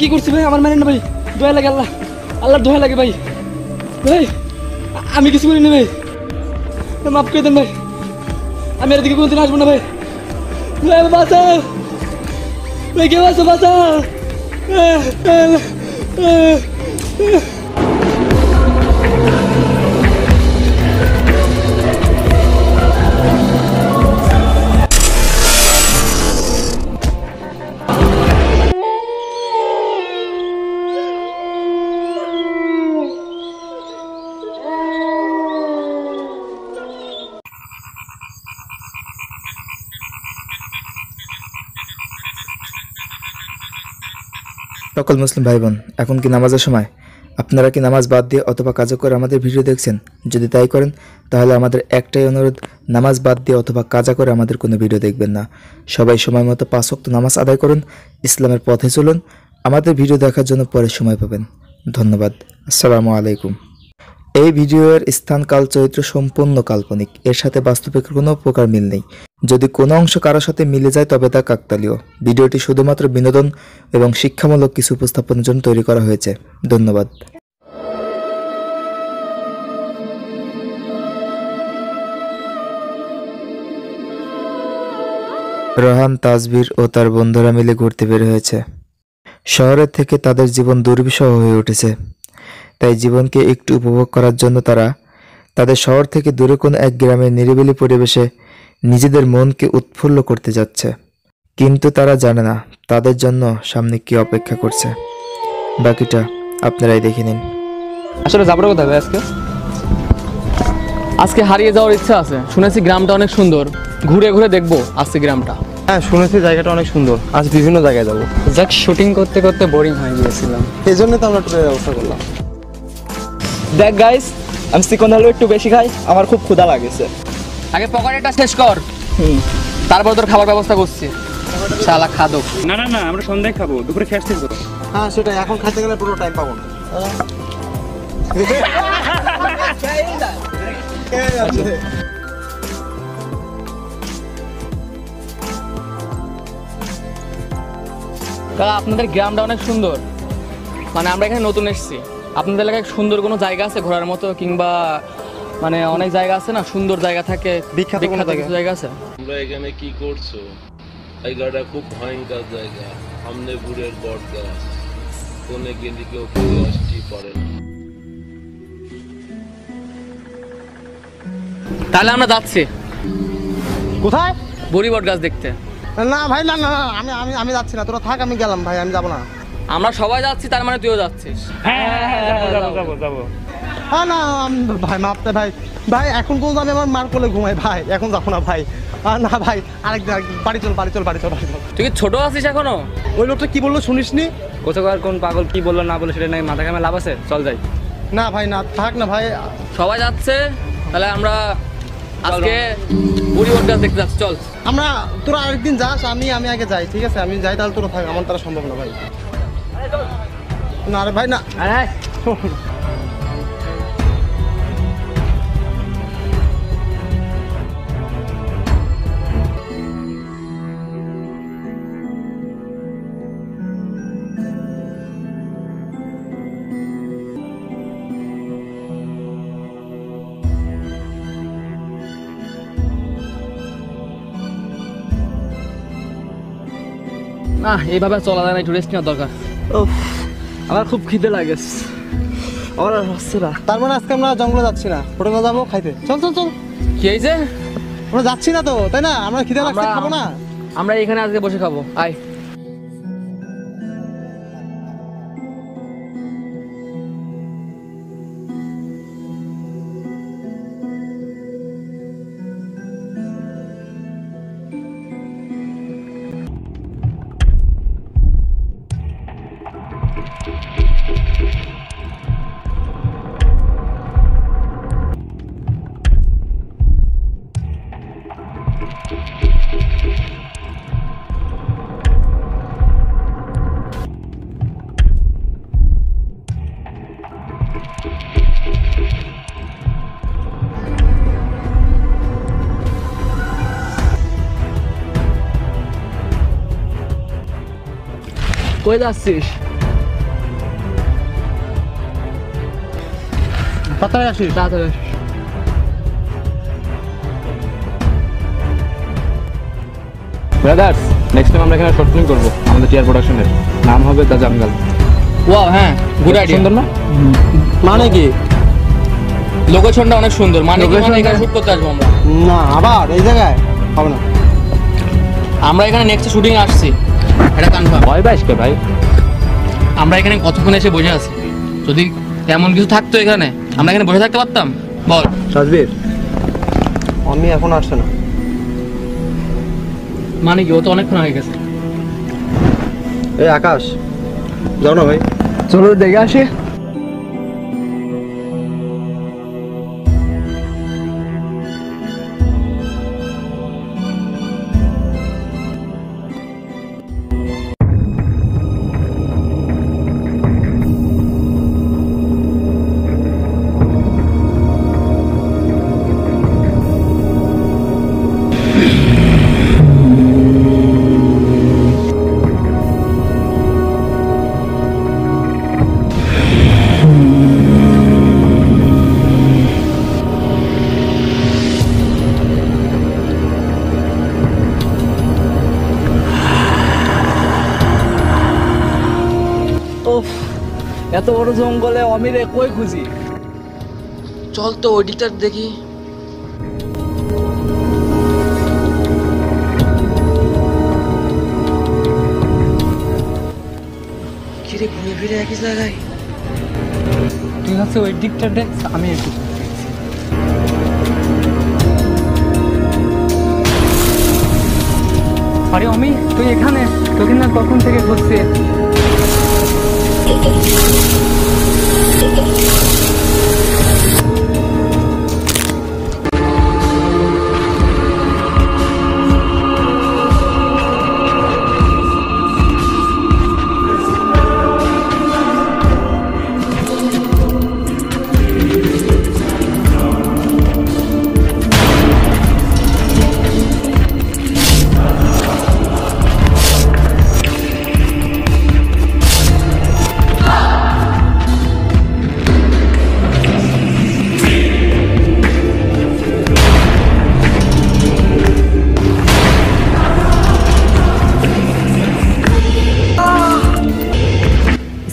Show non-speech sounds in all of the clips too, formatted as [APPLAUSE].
কি করছি ভাই? আমার মানেন না ভাই। দোয়া লাগে আল্লাহ। আল্লাহর দোয়া লাগে ভাই। ভাই, আমি কিছু করিনি ভাই। মাফ করে দেন ভাই। আমি আর দিকে কোনোদিন আসব না ভাই। ভাই, বাঁচাও। ভাই, কেউ আছো, বাঁচাও। সকল মুসলিম ভাই বোন এখন কি নামাজের সময়? আপনারা কি নামাজ বাদ দিয়ে অথবা কাজও করে আমাদের ভিডিও দেখছেন? যদি তাই করেন, তাহলে আমাদের একটাই অনুরোধ, নামাজ বাদ দিয়ে অথবা কাজা করে আমাদের কোনো ভিডিও দেখবেন না। সবাই সময় মতো পাঁচ ওয়াক্ত নামাজ আদায় করুন, ইসলামের পথে চলুন, আমাদের ভিডিও দেখার জন্য পরে সময় পাবেন। ধন্যবাদ। আসসালামু আলাইকুম। এই ভিডিওর স্থান, কাল, চরিত্র সম্পূর্ণ কাল্পনিক। এর সাথে বাস্তবিক কোনো প্রকার মিল নেই। যদি কোনো অংশ কারোর সাথে মিলে যায়, তবে তা কাকতালীয়। ভিডিওটি শুধুমাত্র বিনোদন এবং শিক্ষামূলক কিছু উপস্থাপনের জন্য তৈরি করা হয়েছে। ধন্যবাদ। রোহান, তাজবির ও তার বন্ধুরা মিলে ঘুরতে বের হয়েছে। শহরের থেকে তাদের জীবন দুর্বিষহ হয়ে উঠেছে। তাই জীবনকে একটু উপভোগ করার জন্য তারা তাদের শহর থেকে দূরে কোনো এক গ্রামের নিরিবিলি পরিবেশে নিজেদের মনকে উৎফুল্ল করতে যাচ্ছে। কিন্তু তারা জানে না তাদের জন্য সামনে কি অপেক্ষা করছে। বাকিটা আপনারাই দেখে নিন। আসলে যাব কোথায় ভাই আজকে? আজকে হারিয়ে যাওয়ার ইচ্ছা আছে। শুনেছি গ্রামটা অনেক সুন্দর। ঘুরে ঘুরে দেখব আজকে গ্রামটা। হ্যাঁ শুনেছি জায়গাটা অনেক সুন্দর। আজ বিভিন্ন জায়গায় যাব। যাক শুটিং করতে করতে বোরিং হয়ে গিয়েছিলাম। এই জন্য তো আমরা ব্যবস্থা করলাম। দেখ গাইস আমি চিকন আলু একটু বেশি খাই আমার খুব ক্ষুধা লাগেছে। আগে পকেটটা শেষ কর। তারপর তোর খাবার ব্যবস্থা করছি। শালা খাদক। না না না আমরা সন্ধ্যায় খাব দুপুরে খেয়ে আসতে হ্যাঁ সেটাই এখন খাইতে গেলে পুরো টাইম পাবো না। আপনাদের গ্রামটা অনেক সুন্দর। মানে আমরা এখানে নতুন এসেছি। আপনাদের এলাকায় সুন্দর কোনো জায়গা আছে ঘোরার মতো কিংবা মানে অনেক জায়গা আছে না? সুন্দর জায়গা থাকে বিখ্যাত কোনো জায়গা? কিছু জায়গা আছে? তোমরা এখানে কি করছ? জায়গাটা খুব ভয়ঙ্কর জায়গা সামনে বুড়ের বট গাছ কোনে গেলে কেউ ফিরে আসতেই পারে না। তাহলে আমরা যাচ্ছি। কোথায়? বড়ি বট গাছ দেখতে। না ভাই না না না, আমি আমি আমি যাচ্ছি না। তোরা থাক আমি গেলাম ভাই আমি যাব না। আমরা সবাই যাচ্ছি তার মানে তুইও যাচ্ছিস। যাব যাব যাব। হ্যাঁ না আমি ভাই মাপতে ভাই। ভাই এখন কোন আমি আমার মার কোলে ঘুমাই ভাই? এখন যাব না ভাই। আর না ভাই আরেকদিন আরেকদিন বাড়ি চল বাড়ি চল বাড়ি চল বাড়ি চল। তুই কি ছোট আছিস এখনও? ওই লোকটা কি বলল শুনিসনি? কোথাকার কোন পাগল কি বলল না বলল সেটা নাই মাথা ঘামে লাভ আছে? চল যাই। না ভাই না থাক না ভাই। সবাই যাচ্ছে তাহলে আমরা আজকে বুড়ি গাছ দেখতে যাচ্ছি চল। আমরা তোরা আরেকদিন যাস আমি আমি আগে যাই ঠিক আছে? আমি যাই তাহলে তোরা থাক আমার তারা সম্ভব না ভাই। না রে ভাই না না এইভাবে চলা যায় না একটু রেস্ট নেওয়ার দরকার আমার খুব খিদে লাগে। আমার আর হচ্ছে না। তার মানে আজকে আমরা জঙ্গলে যাচ্ছি না। হোটেলে যাব খাইতে। চল চল চল। কি হয়েছে? আমরা যাচ্ছি না তো তাই না? আমরা খিদে লাগছে খাব না। আমরা এখানে আজকে বসে খাব। আয়। কই যাচ্ছিস তাড়াতাড়ি আসিস তাড়াতাড়ি ব্রাদার্স নেক্সট টাইম আমরা এখানে করব। আমাদের নাম হবে দ্য জঙ্গল ওয়াও হ্যাঁ গুড আইডিয়া সুন্দর না? মানে কি? লোকেশনটা অনেক সুন্দর। মানে কি মানে এখানে শুট করতে আসব আমরা? না আবার এই জায়গায়? হবে না। আমরা এখানে নেক্সট শুটিং আসছি। এটা কনফার্ম। ভয় পাইস কে ভাই? আমরা এখানে কতক্ষণ এসে বসে আছি? যদি এমন কিছু থাকতো এখানে আমরা এখানে বসে থাকতে পারতাম? বল। রাজবীর আমি এখন আসছে না। মানে কি ও তো অনেকক্ষণ হয়ে গেছে। এই আকাশ যাও না ভাই। চলো দেখে আসি। এত বড় জঙ্গলে অমিরে কই খুঁজি? চল তো ওইদিকটা দেখি। কিরে ঘুরে ফিরে একই জায়গায়? তুই হচ্ছে ওই দিকটা দেখ আমি একটু আরে অমি তুই এখানে? তোকে না কখন থেকে খুঁজছি? Thank you.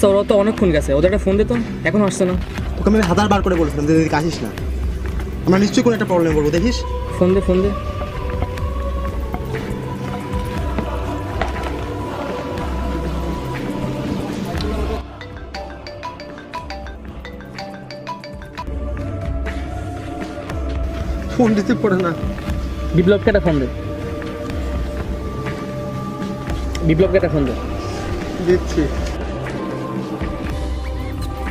আচ্ছা ওরা তো অনেকক্ষণ গেছে ওদের একটা ফোন দিত এখন আসছে না। তোকে আমি হাজার বার করে বলেছিলাম যে এদিকে আসিস না। আমরা নিশ্চয়ই কোনো একটা প্রবলেম করব দেখিস। ফোন দে ফোন দে। ফোন রিসিভ করে না। বিপ্লবকে একটা ফোন দে। বিপ্লবকে একটা ফোন দে। দিচ্ছি।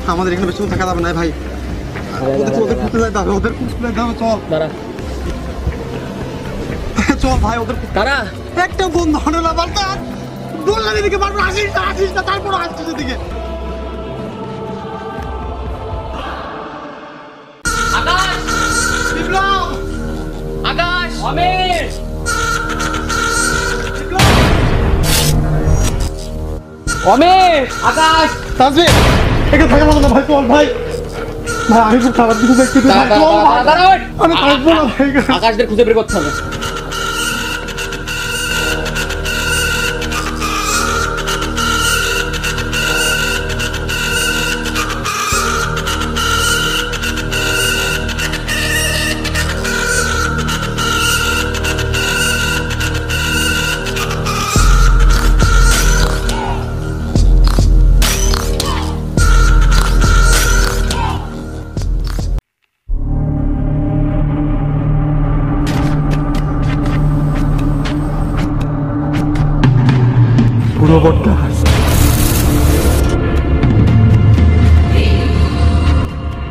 আমাদের এখানে বেশি থাকা যাবে না ভাই। ওদের ওদের খুঁজতে যাইতে হবে ওদের খুঁজতে হবে চল। দাঁড়া। [LAUGHS] চল ভাই ওদের তারা একটা বন্ধ হলো না বলতে বললাম এদিকে বারবার আসিস না আসিস না তারপর আসছিস এদিকে বিপ্লব! আকাশ। অমির অমির আকাশ। তাজবে এখানে থাকা না ভাই চল ভাই। ভাই আমি খুব খারাপ কিছু দেখতে আমি থাকব না ভাই আকাশদের খুঁজে বের করতে হবে।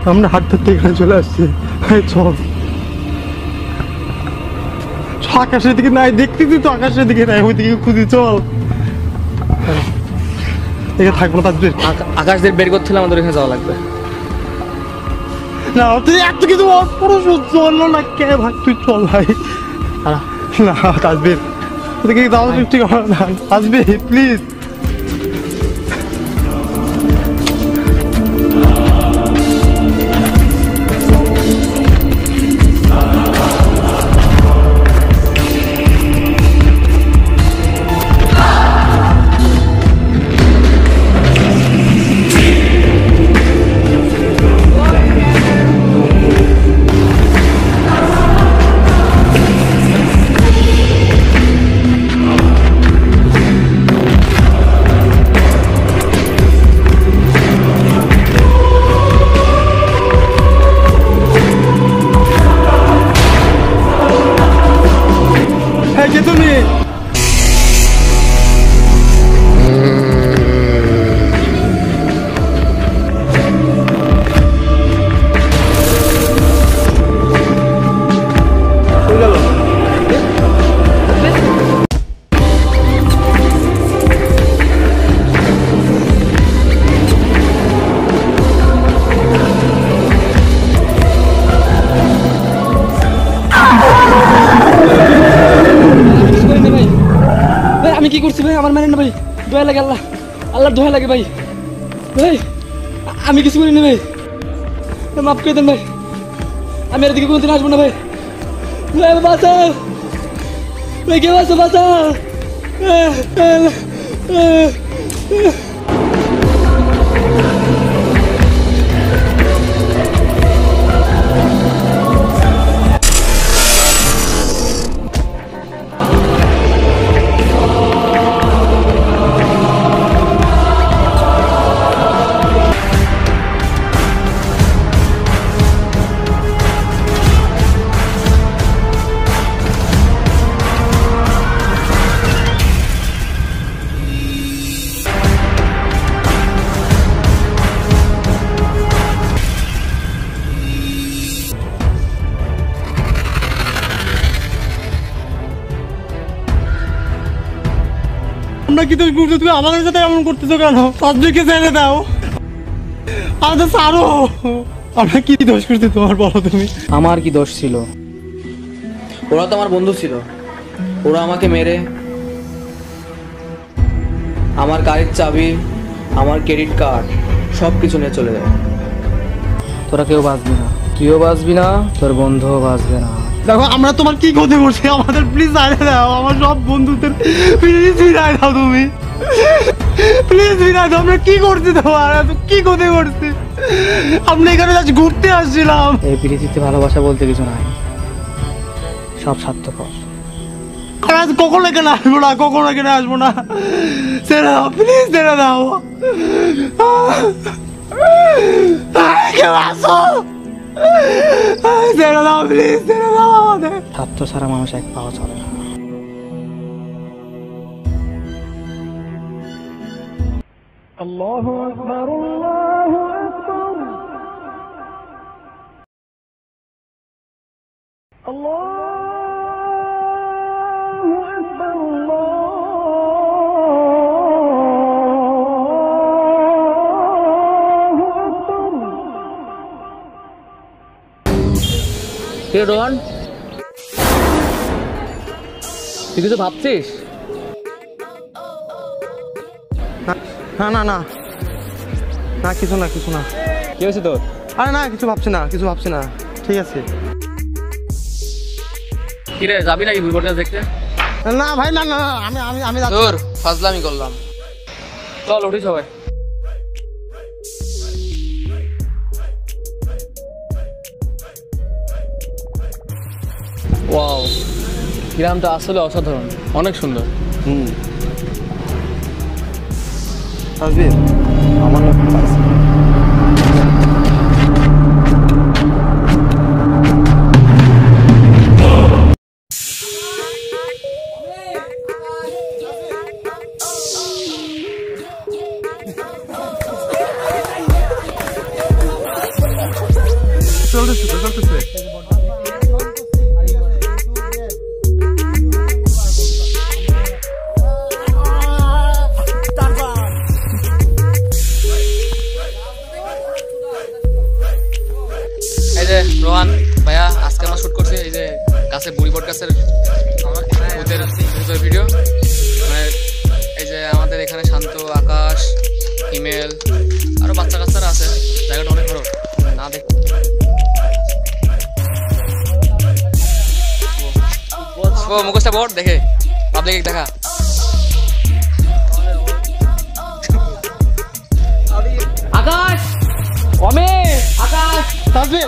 আমরা হাট ধরতে এখানে চলে আসছি। চল। আকাশের দিকে নাই দেখতেছি তো আকাশের দিকে নাই ওই দিকে খুঁজি চল। এখানে থাকব না আকা- আকাশদের বের করতে হলে আমাদের এখানে যাওয়া লাগবে। না তুই এত কিছু পুরো সহ্য হলো না কে ভাই তুই চল ভাই। না তাজবির। ওদিকে যাওয়া ঠিক হবে না তাজবির প্লিজ লাগে আল্লাহ। আল্লাহর দোয়া লাগে ভাই। ভাই, আমি কিছু করিনি ভাই। মাফ করে দেন ভাই। আমি এদিকে কোনোদিন আসব না ভাই। ভাই, বাঁচাও। ভাই, কেউ আছো, বাঁচাও। আমরা কি করছ তুমি আমাদের সাথে এমন করতেছো কেন? ছেড়ে দাও। আমাদের সারো আমরা কি দোষ করছি তোমার বলো তুমি? আমার কি দোষ ছিল? ওরা তো আমার বন্ধু ছিল। ওরা আমাকে মেরে আমার গাড়ির চাবি আমার ক্রেডিট কার্ড সব কিছু নিয়ে চলে যায়। তোরা কেউ বাঁচবি না। তুইও বাঁচবি না তোর বন্ধুও বাঁচবে না। দেখো আমরা তোমার কি ক্ষতি করছি? আমাদের প্লিজ আইনে দাও আমার সব বন্ধুদের প্লিজ বিদায় দাও তুমি। প্লিজ বিদায় দাও আমরা কি করছি তোমার? কি ক্ষতি করছি? আমরা এখানে আজ ঘুরতে আসছিলাম। এই পৃথিবীতে ভালোবাসা বলতে কিছু নাই। সব স্বার্থপর আর আজ কখনো এখানে আসব না কখনো এখানে আসব না। ছেড়ে দাও প্লিজ ছেড়ে দাও। কেউ আসো। ছেড়ে দাও প্লিজ ছেড়ে দাও আমাদের স্বার্থ ছাড়া মানুষ এক পাওয়া চলে না। কে রোহন তুই কিছু ভাবছিস? না না না। না কিছু না কিছু না। কি হয়েছে তোর? আরে না কিছু ভাবছি না কিছু ভাবছি না। ঠিক আছে। কিরে যাবি নাকি বুড়ি দেখতে? না ভাই না না আমি আমি আমি তোর ফাজলামি করলাম। চল উঠি সবাই। ওয়াও গ্রামটা আসলে অসাধারণ অনেক সুন্দর। হুম। আসবি আমার চলতেছে তো, চলতেছে। বুড়ি ভূতের ভূতের ভিডিও মানে এই যে আমাদের এখানে শান্ত আকাশ হিমেল আরও বাচ্চা কাচ্চারা আছে। জায়গাটা অনেক ভালো না দেখ ও মুখোশটা বট দেখে। পাবলিক দেখা। আকাশ! অমে! আকাশ! Tasbir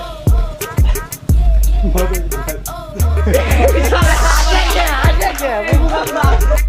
Anne anne anne. Bu bu